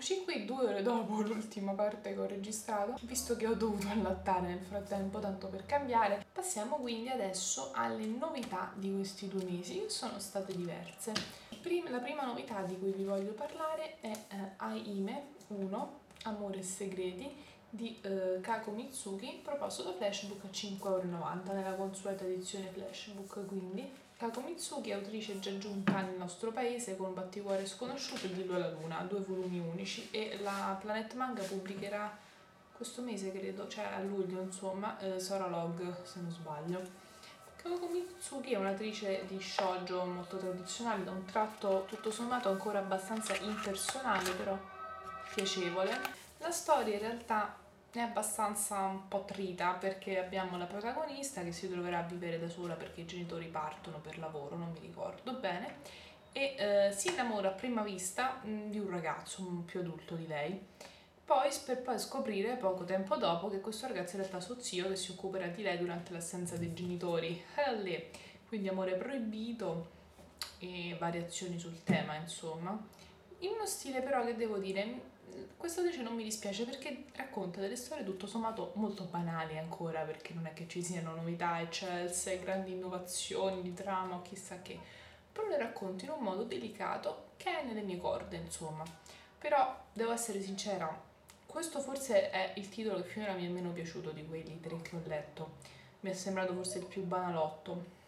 Eccoci qui due ore dopo l'ultima parte che ho registrato, visto che ho dovuto allattare nel frattempo, tanto per cambiare. Passiamo quindi adesso alle novità di questi due mesi, che sono state diverse. la prima novità di cui vi voglio parlare è eh, Aime 1, Amore e Segreti, di eh, Kako Mitsuki, proposto da Flashbook a 5,90€ nella consueta edizione Flashbook, quindi Kako Mitsuki, autrice già giunta nel nostro paese con batticuore sconosciuto e Dillo alla Luna, due volumi unici e la Planet Manga pubblicherà questo mese credo, cioè a luglio insomma, eh, Sora Log se non sbaglio. Kako è un'attrice di shoujo molto tradizionale, da un tratto tutto sommato ancora abbastanza impersonale però piacevole. La storia in realtà è abbastanza un po' trita perché abbiamo la protagonista che si troverà a vivere da sola perché i genitori partono per lavoro, non mi ricordo bene, e eh, si innamora a prima vista mh, di un ragazzo un più adulto di lei. Poi per poi scoprire poco tempo dopo che questo ragazzo è in realtà suo zio che si occuperà di lei durante l'assenza dei genitori. Allè. Quindi amore proibito e variazioni sul tema, insomma. In uno stile però che devo dire questa autrice non mi dispiace perché racconta delle storie tutto sommato molto banali ancora, perché non è che ci siano novità eccelse, grandi innovazioni di trama o chissà che, però le racconta in un modo delicato che è nelle mie corde, insomma. Però devo essere sincera, questo forse è il titolo che finora mi è meno piaciuto di quei libri che ho letto. Mi è sembrato forse il più banalotto.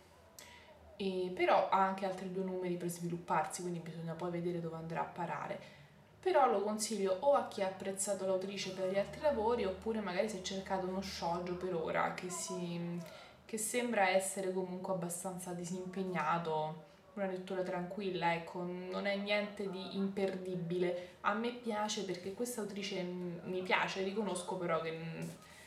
E però ha anche altri due numeri per svilupparsi, quindi bisogna poi vedere dove andrà a parare però lo consiglio o a chi ha apprezzato l'autrice per gli altri lavori oppure magari se cercate uno shoujo per ora che, si, che sembra essere comunque abbastanza disimpegnato una lettura tranquilla, ecco, non è niente di imperdibile. A me piace perché questa autrice mi piace, riconosco però che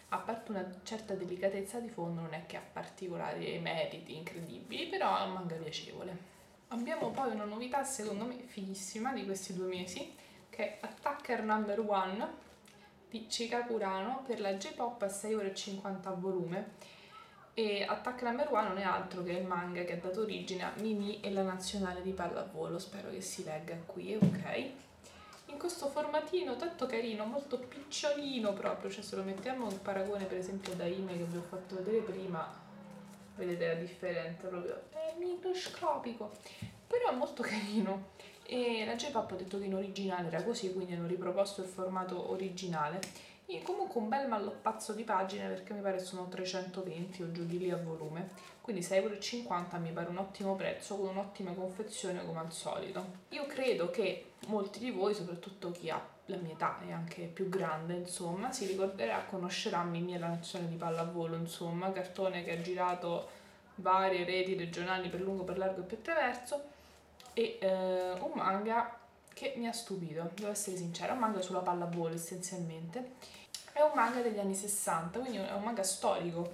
a parte una certa delicatezza di fondo non è che ha particolari meriti incredibili, però è un manga piacevole. Abbiamo poi una novità secondo me fighissima di questi due mesi che è Attacker Number One di Chikapurano per la J-Pop a 6,50€ a volume. E Attack Number One non è altro che il manga che ha dato origine a Mimi e la nazionale di pallavolo, spero che si legga qui, ok? In questo formatino tanto carino, molto picciolino proprio, cioè se lo mettiamo in paragone per esempio da Ime che vi ho fatto vedere prima, vedete la differenza proprio, è microscopico, però è molto carino e la J-Pop ha detto che in originale era così, quindi hanno riproposto il formato originale. E comunque un bel malloppazzo di pagine perché mi pare sono 320 o giù di lì a volume, quindi 6,50€ mi pare un ottimo prezzo con un'ottima confezione come al solito. Io credo che molti di voi, soprattutto chi ha la mia età e anche più grande, insomma, si ricorderà, conoscerà Mimì e la nazione di pallavolo, insomma, cartone che ha girato varie reti regionali per lungo, per largo e per attraverso e eh, un manga che mi ha stupito, devo essere sincera, un manga sulla pallavolo essenzialmente. È un manga degli anni 60, quindi è un manga storico,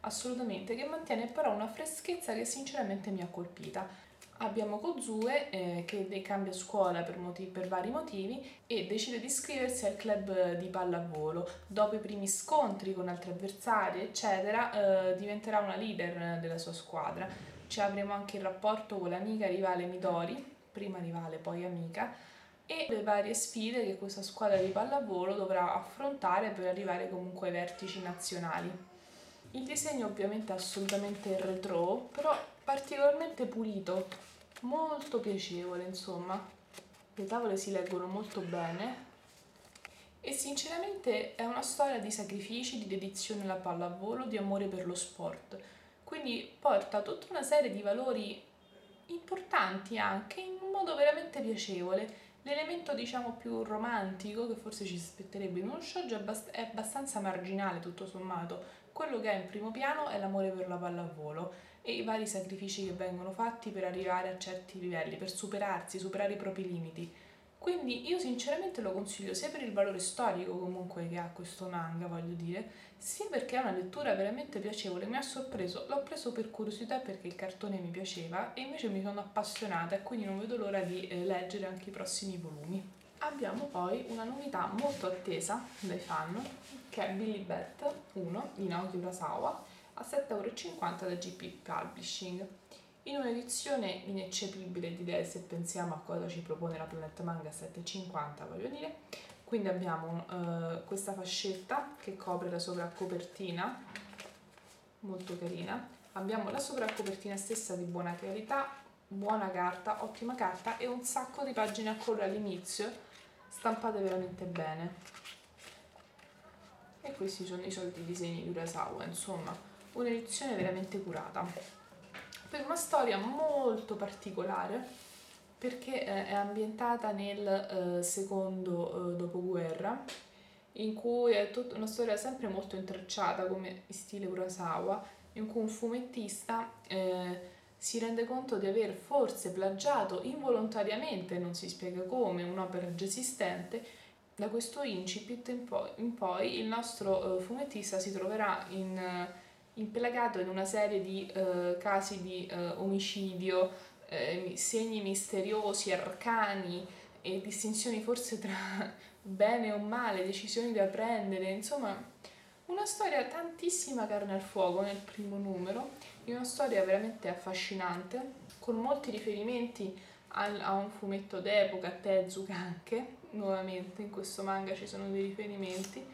assolutamente, che mantiene però una freschezza che sinceramente mi ha colpita. Abbiamo Kozue eh, che cambia scuola per, motivi, per, vari motivi e decide di iscriversi al club di pallavolo. Dopo i primi scontri con altri avversari, eccetera, eh, diventerà una leader della sua squadra ci avremo anche il rapporto con l'amica rivale Midori, prima rivale poi amica, e le varie sfide che questa squadra di pallavolo dovrà affrontare per arrivare comunque ai vertici nazionali. Il disegno ovviamente è assolutamente retro, però particolarmente pulito, molto piacevole insomma. Le tavole si leggono molto bene e sinceramente è una storia di sacrifici, di dedizione alla pallavolo, di amore per lo sport quindi porta tutta una serie di valori importanti anche in un modo veramente piacevole. L'elemento diciamo più romantico che forse ci aspetterebbe in uno shoujo è abbastanza marginale tutto sommato. Quello che è in primo piano è l'amore per la pallavolo e i vari sacrifici che vengono fatti per arrivare a certi livelli, per superarsi, superare i propri limiti. Quindi io sinceramente lo consiglio sia per il valore storico comunque che ha questo manga, voglio dire, sia perché è una lettura veramente piacevole, mi ha sorpreso, l'ho preso per curiosità perché il cartone mi piaceva e invece mi sono appassionata e quindi non vedo l'ora di eh, leggere anche i prossimi volumi. Abbiamo poi una novità molto attesa dai fan che è Billy Bat 1 di Naoki Urasawa a 7,50€ da GP Publishing. In un'edizione ineccepibile direi se pensiamo a cosa ci propone la Planet Manga 750 voglio dire. Quindi abbiamo uh, questa fascetta che copre la sovracopertina molto carina. Abbiamo la sovracopertina stessa di buona qualità buona carta, ottima carta e un sacco di pagine a colore all'inizio stampate veramente bene. E questi sono i soliti disegni di Urasawa insomma. Un'edizione veramente curata per una storia molto particolare perché eh, è ambientata nel eh, secondo eh, dopoguerra in cui è tutta una storia sempre molto intrecciata come in stile Urasawa in cui un fumettista eh, si rende conto di aver forse plagiato involontariamente, non si spiega come, un'opera già esistente. Da questo incipit in poi, in poi il nostro uh, fumettista si troverà in, impelagato in una serie di uh, casi di omicidio, segni misteriosi, arcani e distinzioni forse tra bene o male, decisioni da prendere, insomma una storia tantissima carne al fuoco nel primo numero di una storia veramente affascinante, con molti riferimenti al, a un fumetto d'epoca, a Tezuka anche, nuovamente in questo manga ci sono dei riferimenti,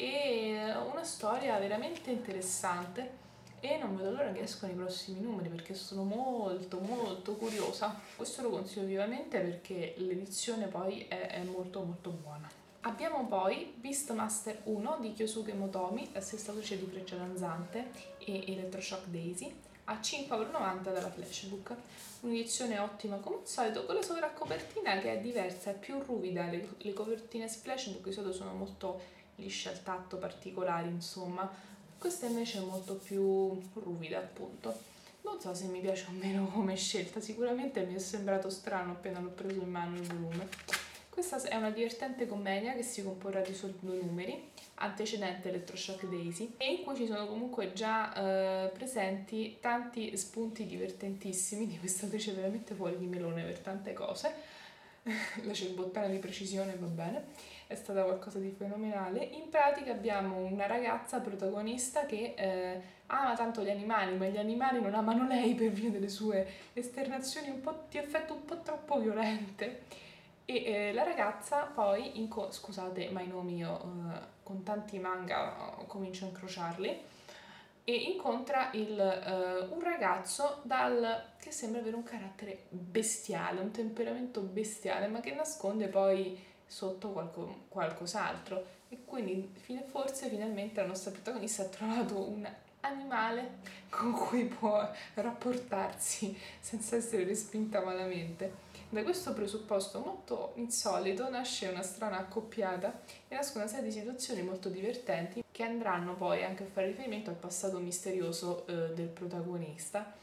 e una storia veramente interessante e non vedo l'ora che escono i prossimi numeri perché sono molto molto curiosa. Questo lo consiglio vivamente perché l'edizione poi è, è molto molto buona. Abbiamo poi Beastmaster 1 di Kyosuke Motomi, la stessa voce di Freccia Danzante e Electroshock Daisy, a 5,90€ dalla Flashbook. Un'edizione ottima come al solito, con la sovracopertina che è diversa, è più ruvida, le, le copertine Flashbook di solito sono molto lisce al tatto, particolari insomma, questa invece è molto più ruvida appunto. Non so se mi piace o meno come scelta, sicuramente mi è sembrato strano appena l'ho preso in mano il volume questa è una divertente commedia che si comporrà di soli due numeri, antecedente Electroshock Daisy, e in cui ci sono comunque già eh, presenti tanti spunti divertentissimi di questa autrice veramente fuori di melone per tante cose. La cerbottana di precisione va bene, è stata qualcosa di fenomenale. In pratica abbiamo una ragazza protagonista che eh, ama tanto gli animali, ma gli animali non amano lei per via delle sue esternazioni un po' di effetto un po' troppo violente e eh, la ragazza poi, inco- scusate ma i nomi io eh, con tanti manga comincio a incrociarli, e incontra il, eh, un ragazzo dal, che sembra avere un carattere bestiale, un temperamento bestiale, ma che nasconde poi sotto qualco, qualcos'altro. E quindi forse finalmente la nostra protagonista ha trovato un animale con cui può rapportarsi senza essere respinta malamente. Da questo presupposto molto insolito nasce una strana accoppiata e nascono una serie di situazioni molto divertenti che andranno poi anche a fare riferimento al passato misterioso eh, del protagonista.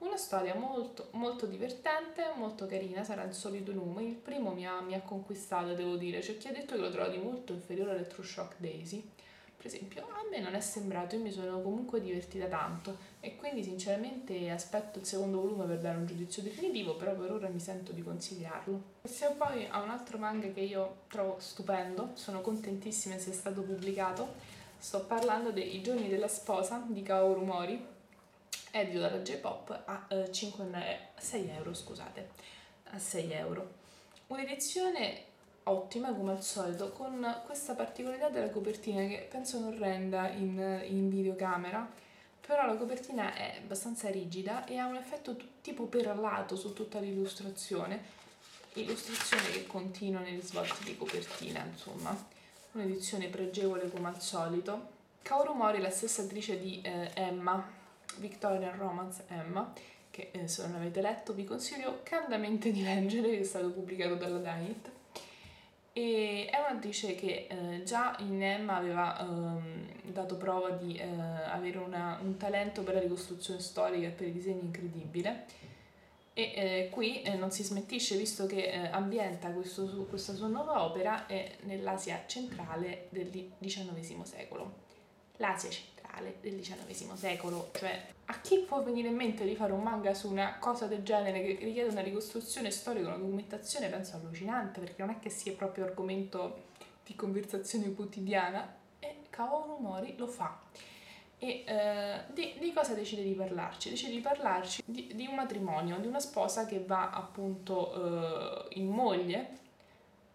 Una storia molto, molto divertente, molto carina, sarà in soli due numeri. Il primo mi ha, mi ha conquistato, devo dire. C'è chi ha detto che lo trovo di molto inferiore alle True Shock Daisy per esempio a me non è sembrato, io mi sono comunque divertita tanto e quindi sinceramente aspetto il secondo volume per dare un giudizio definitivo, però per ora mi sento di consigliarlo. Passiamo poi a un altro manga che io trovo stupendo, sono contentissima se è stato pubblicato, sto parlando dei giorni della sposa di Kaoru Mori, edito dalla J-Pop a eh, 5, 6 euro, scusate, a 6 euro. Un'edizione ottima come al solito con questa particolarità della copertina che penso non renda in, in videocamera però la copertina è abbastanza rigida e ha un effetto t- tipo perlato su tutta l'illustrazione illustrazione che continua negli svolti di copertina insomma. Un'edizione pregevole come al solito. Kaoru Mori la stessa attrice di eh, Emma Victorian Romance Emma che eh, se non avete letto vi consiglio caldamente di leggere che è stato pubblicato dalla Dynit e è un'attrice che eh, già in Emma aveva ehm, dato prova di eh, avere una, un talento per la ricostruzione storica e per i disegni incredibile. E eh, qui eh, non si smettisce visto che eh, ambienta questo, questa sua nuova opera nell'Asia centrale del XIX secolo. L'Asia centrale occidentale del XIX secolo, cioè a chi può venire in mente di fare un manga su una cosa del genere che richiede una ricostruzione storica, una documentazione, penso allucinante, perché non è che sia proprio argomento di conversazione quotidiana, e Kaoru Mori lo fa. e eh, di, di, cosa decide di parlarci? Decide di parlarci di, di un matrimonio, di una sposa che va appunto eh, in moglie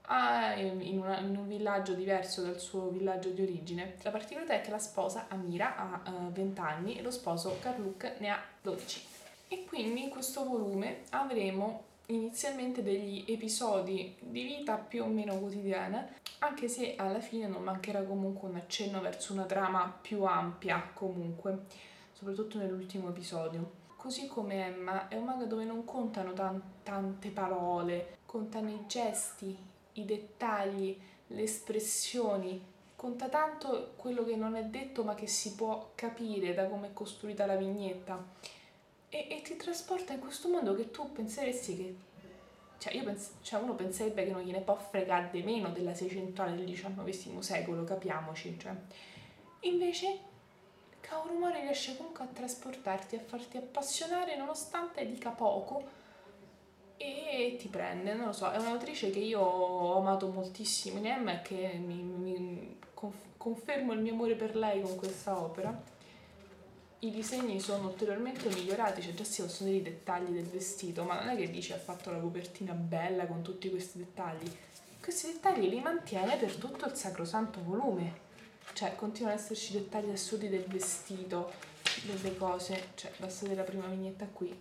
a, in, una, in, un villaggio diverso dal suo villaggio di origine. La particolarità è che la sposa Amira ha uh, eh, 20 anni e lo sposo Karluk ne ha 12. E quindi in questo volume avremo inizialmente degli episodi di vita più o meno quotidiana, anche se alla fine non mancherà comunque un accenno verso una trama più ampia comunque, soprattutto nell'ultimo episodio. Così come Emma è un manga dove non contano tan- tante parole, contano i gesti, i dettagli, le espressioni, conta tanto quello che non è detto ma che si può capire da come è costruita la vignetta e, e ti trasporta in questo mondo che tu penseresti che cioè, io pens- cioè uno penserebbe che non gliene può fregare di meno della Seicentale del XIX secolo, capiamoci. Cioè. Invece Kaoru Mori riesce comunque a trasportarti, a farti appassionare nonostante dica poco e ti prende, non lo so, è un'autrice che io ho amato moltissimo in Emma e che mi, mi confermo il mio amore per lei con questa opera i disegni sono ulteriormente migliorati, cioè già si possono vedere i dettagli del vestito, ma non è che dici ha fatto la copertina bella con tutti questi dettagli. Questi dettagli li mantiene per tutto il sacrosanto volume. Cioè, continuano ad esserci dettagli assoluti del vestito, delle cose. Cioè, basta la prima vignetta qui.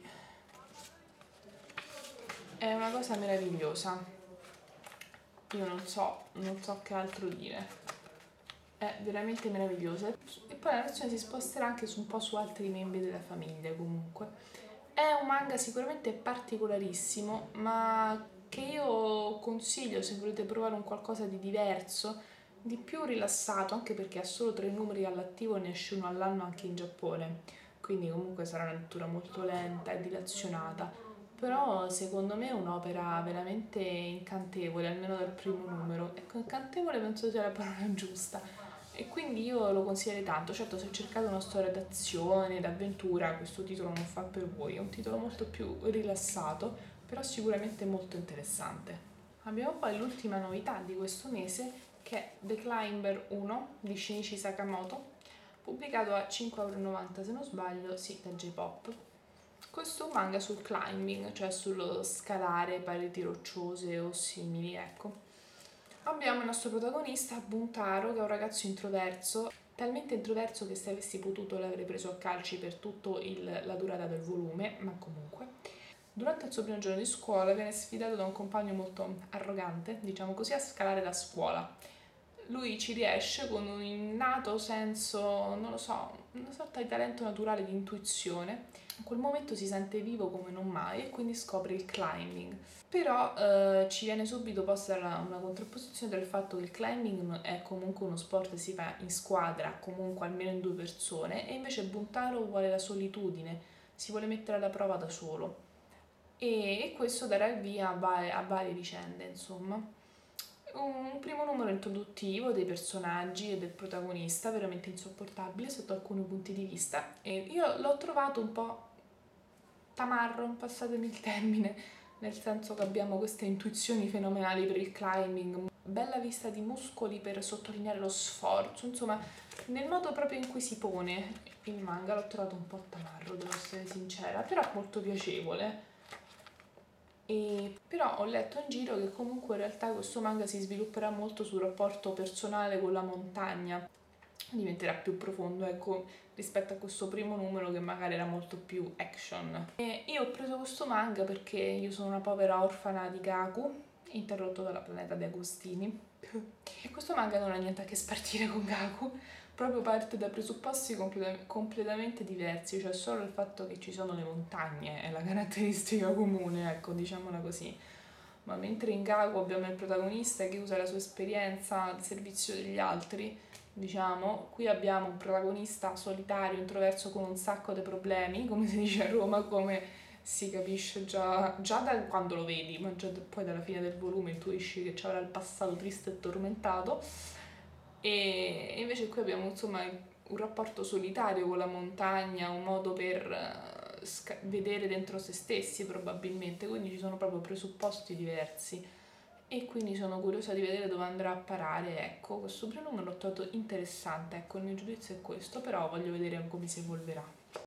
È una cosa meravigliosa. Io non so, non so che altro dire è veramente meravigliosa e poi la narrazione si sposterà anche su un po' su altri membri della famiglia comunque. È un manga sicuramente particolarissimo, ma che io consiglio se volete provare un qualcosa di diverso, di più rilassato, anche perché ha solo tre numeri all'attivo e ne esce uno all'anno anche in Giappone, quindi comunque sarà una lettura molto lenta e dilazionata. Però secondo me è un'opera veramente incantevole, almeno dal primo numero. Ecco, incantevole penso sia la parola giusta e quindi io lo consiglierei tanto. Certo, se cercate una storia d'azione, d'avventura, questo titolo non fa per voi, è un titolo molto più rilassato, però sicuramente molto interessante. Abbiamo poi l'ultima novità di questo mese che è The Climber 1 di Shinichi Sakamoto, pubblicato a 5,90€ se non sbaglio, sì, da J-Pop. Questo manga sul climbing, cioè sullo scalare pareti rocciose o simili, ecco Abbiamo il nostro protagonista, Buntaro, che è un ragazzo introverso, talmente introverso che se avessi potuto l'avrei preso a calci per tutta la durata del volume, ma comunque. Durante il suo primo giorno di scuola viene sfidato da un compagno molto arrogante, diciamo così, a scalare la scuola. Lui ci riesce con un innato senso, non lo so, una sorta di talento naturale di intuizione in quel momento si sente vivo come non mai e quindi scopre il climbing. Però eh, ci viene subito posta una contrapposizione del fatto che il climbing è comunque uno sport che si fa in squadra, comunque almeno in due persone, e invece Buntaro vuole la solitudine, si vuole mettere alla prova da solo. E, questo darà il via a, varie, a varie vicende, insomma un primo numero introduttivo dei personaggi e del protagonista veramente insopportabile sotto alcuni punti di vista. E io l'ho trovato un po' tamarro, passatemi il termine, nel senso che abbiamo queste intuizioni fenomenali per il climbing, bella vista di muscoli per sottolineare lo sforzo, insomma, nel modo proprio in cui si pone il manga l'ho trovato un po' tamarro, devo essere sincera, però molto piacevole e, però ho letto in giro che comunque in realtà questo manga si svilupperà molto sul rapporto personale con la montagna, diventerà più profondo ecco, rispetto a questo primo numero che magari era molto più action. E io ho preso questo manga perché io sono una povera orfana di Gaku, interrotto dalla planeta di Agostini. e questo manga non ha niente a che spartire con Gaku, proprio parte da presupposti complet- completamente diversi, cioè solo il fatto che ci sono le montagne è la caratteristica comune, ecco, diciamola così. Ma mentre in Gago abbiamo il protagonista che usa la sua esperienza al servizio degli altri, diciamo, qui abbiamo un protagonista solitario, introverso con un sacco di problemi, come si dice a Roma, come si capisce già, già da quando lo vedi, ma già poi dalla fine del volume intuisci che avrà il passato triste e tormentato e invece qui abbiamo insomma un rapporto solitario con la montagna, un modo per uh, sca- vedere dentro se stessi probabilmente, quindi ci sono proprio presupposti diversi. e quindi sono curiosa di vedere dove andrà a parare. Ecco, questo primo me l'ho trovato interessante, ecco, il mio giudizio è questo, però voglio vedere come si evolverà.